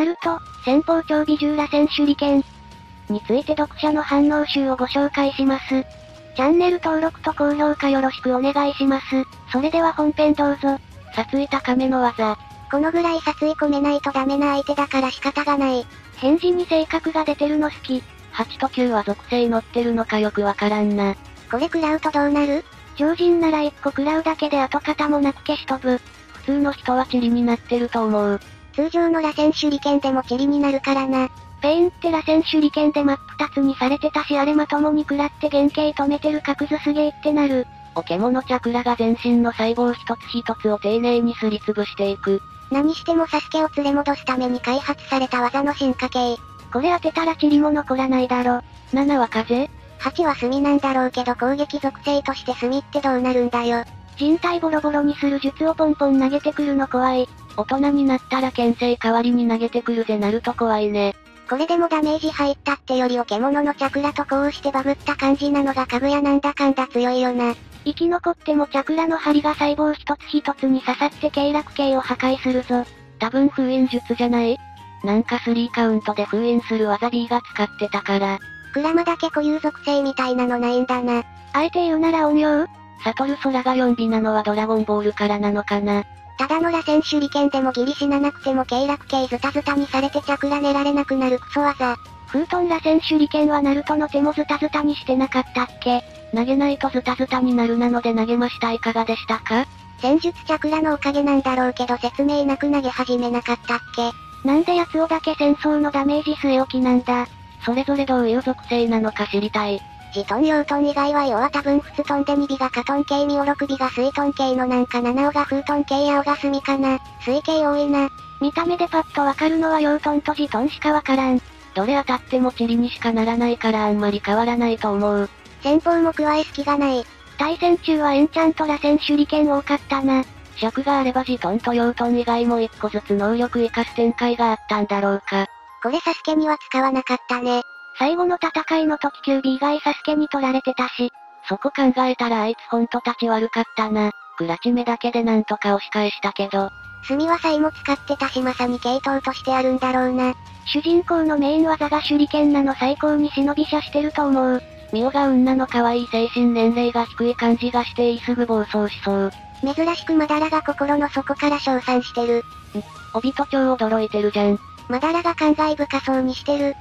ナルト、先方超美獣螺旋手裏剣について読者の反応集をご紹介します。チャンネル登録と高評価よろしくお願いします。それでは本編どうぞ。殺意高めの技。このぐらい殺意込めないとダメな相手だから仕方がない。返事に性格が出てるの好き。8と9は属性乗ってるのかよくわからんな。これ食らうとどうなる？常人なら1個食らうだけで跡形もなく消し飛ぶ。普通の人は塵になってると思う。通常の螺旋手裏剣でも塵になるからな。ペインって螺旋手裏剣で真っ二つにされてたしあれまともに食らって原型留めてる角都すげえってなる。尾獣チャクラが全身の細胞一つ一つを丁寧にすりつぶしていく。何してもサスケを連れ戻すために開発された技の進化系。これ当てたら塵も残らないだろ。7は風 ?8 は炭なんだろうけど攻撃属性として炭ってどうなるんだよ。人体ボロボロにする術をポンポン投げてくるの怖い。大人になったら牽制代わりに投げてくるぜなると怖いね。これでもダメージ入ったってよりお獣のチャクラとこうしてバグった感じなのがかぐやなんだかんだ強いよな。生き残ってもチャクラの針が細胞一つ一つに刺さって経絡系を破壊するぞ。多分封印術じゃない？なんか3カウントで封印する技 B が使ってたから。クラマだけ固有属性みたいなのないんだな。あえて言うなら音量？サトル空が4尾なのはドラゴンボールからなのかな？ただの螺旋手裏剣でもギリ死ななくても経絡系ズタズタにされてチャクラ寝られなくなるクソ技。フートン螺旋手裏剣はナルトの手もズタズタにしてなかったっけ？投げないとズタズタになるなので投げましたいかがでしたか？戦術チャクラのおかげなんだろうけど説明なく投げ始めなかったっけ？なんで奴をだけ戦争のダメージ据え置きなんだ？それぞれどういう属性なのか知りたい。ジトンヨートン以外は要は多分普通トンで2尾がカトン系ミオ6尾が水トン系のなんか7尾がフートン系やオがスミかな。水系多いな。見た目でパッとわかるのはヨートンとジトンしかわからん。どれ当たってもチリにしかならないからあんまり変わらないと思う。先方も加え隙がない。対戦中はエンチャント螺旋手裏剣多かったな。尺があればジトンとヨートン以外も1個ずつ能力活かす展開があったんだろうか。これサスケには使わなかったね。最後の戦いの時 QB 以外サスケに取られてたし。そこ考えたらあいつほんと立ち悪かったな。クラチ目だけでなんとか押し返したけど。炭はサイも使ってたしまさに系統としてあるんだろうな。主人公のメイン技が手裏剣なの最高に忍び者してると思う。ミオが女の可愛い精神年齢が低い感じがしていいすぐ暴走しそう。珍しくマダラが心の底から称賛してる。ん、帯と超驚いてるじゃん。マダラが感慨深そうにしてる。ん、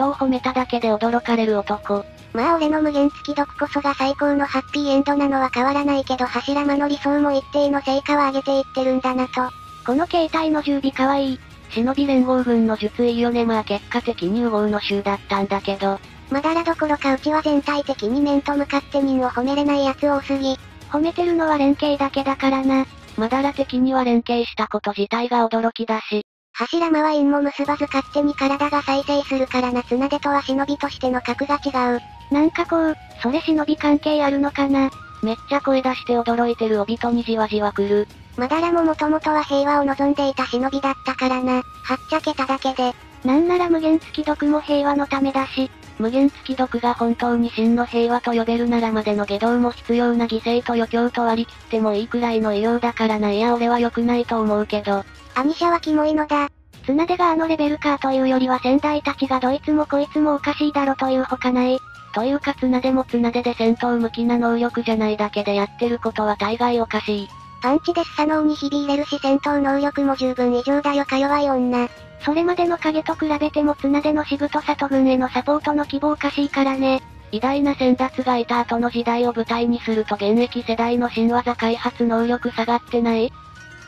人を褒めただけで驚かれる男。まあ俺の無限付き毒こそが最高のハッピーエンドなのは変わらないけど柱間の理想も一定の成果は上げていってるんだなと。この携帯の準備可愛い。忍び連合軍の術いいよねまあ結果的に右往の衆だったんだけど。まだらどころかうちは全体的に面と向かって人を褒めれない奴多すぎ。褒めてるのは連携だけだからな。まだら的には連携したこと自体が驚きだし。柱間は陰も結ばず勝手に体が再生するからな綱手とは忍びとしての格が違う。なんかこう、それ忍び関係あるのかな。めっちゃ声出して驚いてる帯とにじわじわ来る。まだらももともとは平和を望んでいた忍びだったからな。はっちゃけただけで。なんなら無限付き毒も平和のためだし、無限付き毒が本当に真の平和と呼べるならまでの下道も必要な犠牲と余興と割り切ってもいいくらいの異様だからないや俺は良くないと思うけど。アニシャはキモいのだ。綱手があのレベルかというよりは先代たちがどいつもこいつもおかしいだろというほかない。というか綱手も綱手で戦闘向きな能力じゃないだけでやってることは大概おかしい。パンチでスサノーにひび入れるし戦闘能力も十分異常だよか弱い女。それまでの影と比べても綱でのしぶとさと軍へのサポートの希望おかしいからね。偉大な先達がいた後の時代を舞台にすると現役世代の新技開発能力下がってない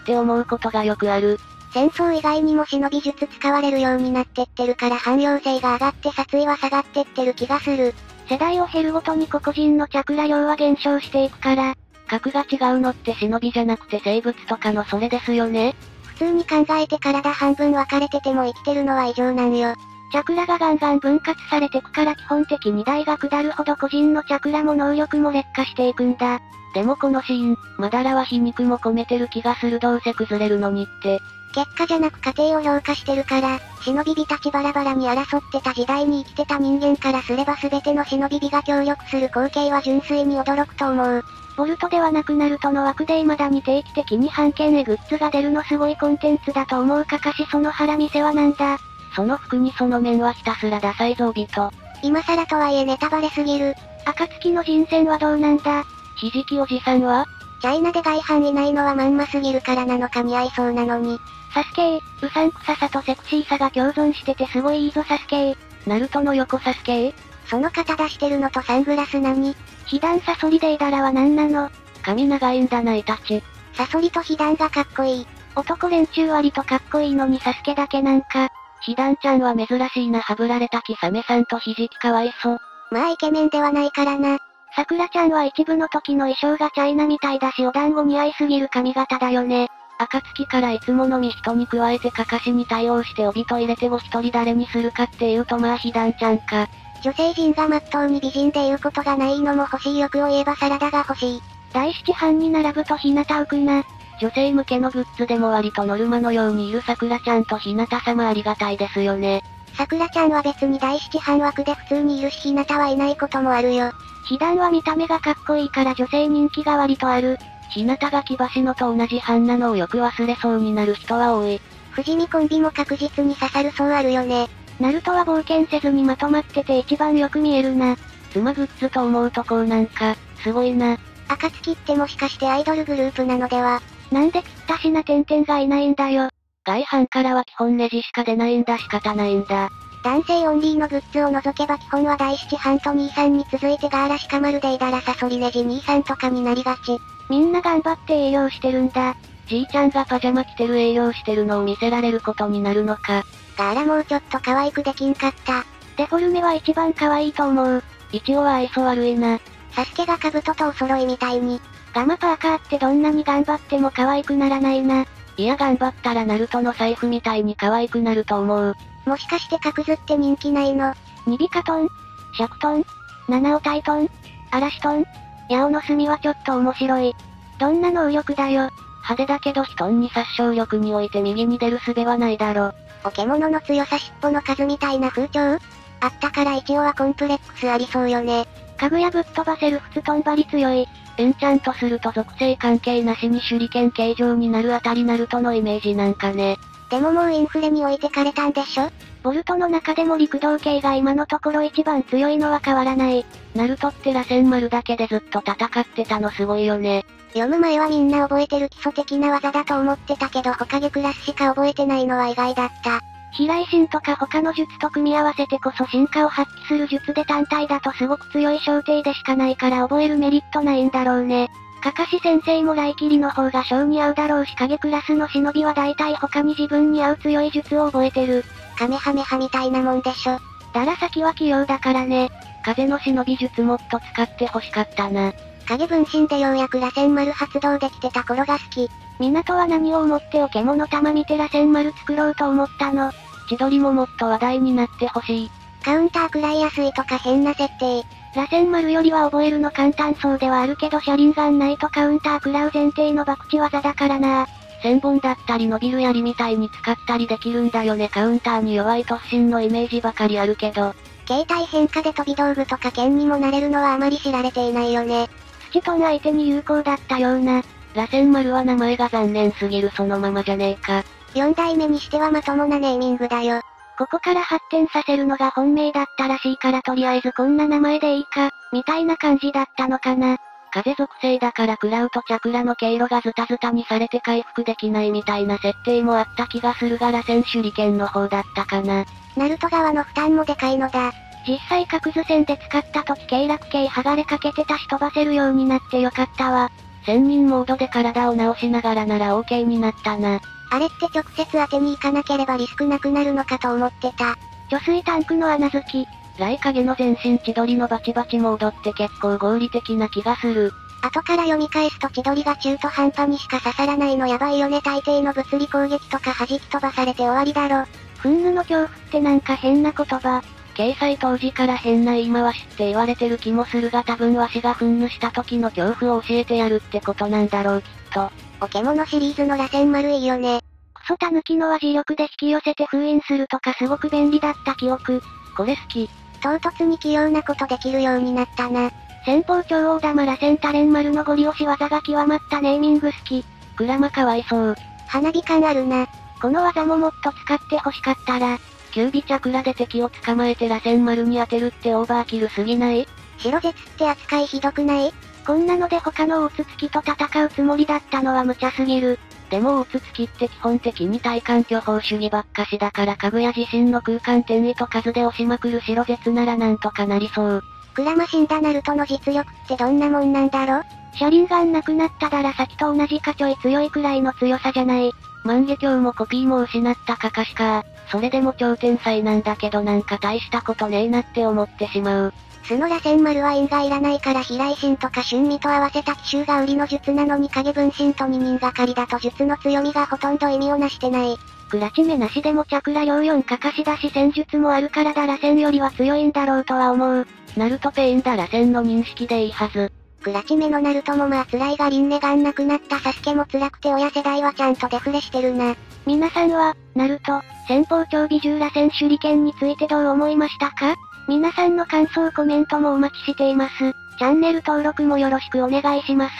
って思うことがよくある。戦争以外にも忍び術使われるようになってってるから汎用性が上がって殺意は下がってってる気がする。世代を経るごとに個々人のチャクラ量は減少していくから、格が違うのって忍びじゃなくて生物とかのそれですよね普通に考えて体半分分かれてても生きてるのは異常なんよ。チャクラがガンガン分割されてくから基本的に台が下るほど個人のチャクラも能力も劣化していくんだ。でもこのシーン、マダラは皮肉も込めてる気がするどうせ崩れるのにって。結果じゃなく過程を評価してるから、忍び火たちバラバラに争ってた時代に生きてた人間からすれば全ての忍び火が協力する光景は純粋に驚くと思う。ボルトではなくなるとの枠で未だに定期的に半券へグッズが出るのすごいコンテンツだと思うかかしその腹見せはなんだ。その服にその面はひたすらダサいぞ人。今更とはいえネタバレすぎる。暁の人選はどうなんだ？ひじきおじさんは？チャイナで外反いないのはまんますぎるからなのか似合いそうなのに。サスケー、うさんくささとセクシーさが共存しててすごいいいぞサスケー。ナルトの横サスケー？その肩出してるのとサングラス何被弾サソリデイダラは何なの？髪長いんだなイタチ。サソリと被弾がかっこいい。男連中割とかっこいいのにサスケだけなんか。被弾ちゃんは珍しいなはぶられたきサメさんとひじきかわいそう。まあイケメンではないからな。さくらちゃんは一部の時の衣装がチャイナみたいだしお団子似合いすぎる髪型だよね。暁からいつものみ人に加えてかかしに対応して帯と入れてを一人誰にするかっていうとまあ被弾ちゃんか。女性陣がまっとうに美人で言うことがないのも欲しい欲を言えばサラダが欲しい。第七班に並ぶと日向浮くな。女性向けのグッズでも割とノルマのようにいるさくらちゃんと日向様ありがたいですよね。さくらちゃんは別に第七班枠で普通にいるし日向はいないこともあるよ。被弾は見た目がかっこいいから女性人気が割とある。日向が木橋のと同じ班なのをよく忘れそうになる人は多い。富士見コンビも確実に刺さるそうあるよね。ナルトは冒険せずにまとまってて一番よく見えるな。妻グッズと思うとこうなんか、すごいな。暁ってもしかしてアイドルグループなのでは？なんでぴったしな点々がいないんだよ。外反からは基本ネジしか出ないんだ仕方ないんだ。男性オンリーのグッズを除けば基本は第七班と23に続いてガーラシカマルデイダラサソリネジ23とかになりがち。みんな頑張って営業してるんだ。じいちゃんがパジャマ着てる営業してるのを見せられることになるのか。ガーラもうちょっと可愛くできんかった。デフォルメは一番可愛いと思う。一応は愛想悪いな。サスケが兜とお揃いみたいに。ガマパーカーってどんなに頑張っても可愛くならないな。いや頑張ったらナルトの財布みたいに可愛くなると思う。もしかして角図って人気ないの？ニビカトン？シャクトン？七尾タイトン？アラシトン？ヤオの墨はちょっと面白い。どんな能力だよ？派手だけど人に殺傷力において右に出る術はないだろ。お獣の強さ尻尾の数みたいな風潮？あったから一応はコンプレックスありそうよね。家具やぶっ飛ばせる普通トンバリ強い。エンチャントすると属性関係なしに手裏剣形状になるあたりナルトのイメージなんかね。でももうインフレに置いてかれたんでしょ？ボルトの中でも陸道系が今のところ一番強いのは変わらない。ナルトって螺旋丸だけでずっと戦ってたのすごいよね。読む前はみんな覚えてる基礎的な技だと思ってたけどホカゲクラスしか覚えてないのは意外だった。飛来神とか他の術と組み合わせてこそ進化を発揮する術で単体だとすごく強い小艇でしかないから覚えるメリットないんだろうね。かかし先生も来切りの方が小に合うだろうし影クラスの忍びは大体他に自分に合う強い術を覚えてる。カメハメハみたいなもんでしょ。だら先は器用だからね。風の忍び術もっと使って欲しかったな。影分身でようやく螺旋丸発動できてた頃が好き。港は何を思ってお獣玉見て螺旋丸作ろうと思ったの？千鳥ももっと話題になってほしい。カウンター食らいやすいとか変な設定。螺旋丸よりは覚えるの簡単そうではあるけど車輪がないとカウンター食らう前提の博打技だからな。千本だったり伸びる槍みたいに使ったりできるんだよねカウンターに弱い突進のイメージばかりあるけど。携帯変化で飛び道具とか剣にもなれるのはあまり知られていないよね。土との相手に有効だったような。螺旋丸は名前が残念すぎるそのままじゃねえか。4代目にしてはまともなネーミングだよ。ここから発展させるのが本命だったらしいからとりあえずこんな名前でいいか、みたいな感じだったのかな。風属性だから食らうとチャクラの経路がズタズタにされて回復できないみたいな設定もあった気がするが螺旋手裏剣の方だったかな。ナルト側の負担もでかいのだ。実際角図戦で使った時経絡系剥がれかけてたし飛ばせるようになってよかったわ。仙人モードで体を直しながらなら OK になったな。あれって直接当てに行かなければリスクなくなるのかと思ってた。貯水タンクの穴好き。雷影の全身千鳥のバチバチモードって結構合理的な気がする。後から読み返すと千鳥が中途半端にしか刺さらないのやばいよね大抵の物理攻撃とか弾き飛ばされて終わりだろ。フンヌの恐怖ってなんか変な言葉。掲載当時から変な言い回しって言われてる気もするが多分わしがフンヌした時の恐怖を教えてやるってことなんだろうきっと。お獣シリーズの螺旋丸いいよね。クソタヌキのは磁力で引き寄せて封印するとかすごく便利だった記憶。これ好き。唐突に器用なことできるようになったな。先方超大玉らセンタレン丸のゴリ押し技が極まったネーミング好き。クラマかわいそう。花火感あるな。この技ももっと使って欲しかったら、キュービチャクラで敵を捕まえて螺旋丸に当てるってオーバーキルすぎない？白絶って扱いひどくない？こんなので他の大筒木と戦うつもりだったのは無茶すぎる。でも大筒木って基本的に体感巨峰主義ばっかしだから家具や自身の空間転移と数で押しまくる白絶ならなんとかなりそう。クラマ死んだナルトの実力ってどんなもんなんだろ車輪ガンなくなっただら先と同じかちょい強いくらいの強さじゃない。万華鏡もコピーも失ったカカシか。それでも超天才なんだけどなんか大したことねえなって思ってしまう。スノラセン丸は因がいらないから飛来神とか春味と合わせた奇襲が売りの術なのに影分身と二人がかりだと術の強みがほとんど意味をなしてない。クラチメなしでもチャクラ量4かかしだし戦術もあるからだら戦よりは強いんだろうとは思う。ナルトペインだら戦の認識でいいはず。クラチメのナルトもまあ辛いがリンネがんなくなったサスケも辛くて親世代はちゃんとデフレしてるな。皆さんは、ナルト、先方超美獣螺旋手裏剣についてどう思いましたか？皆さんの感想コメントもお待ちしています。チャンネル登録もよろしくお願いします。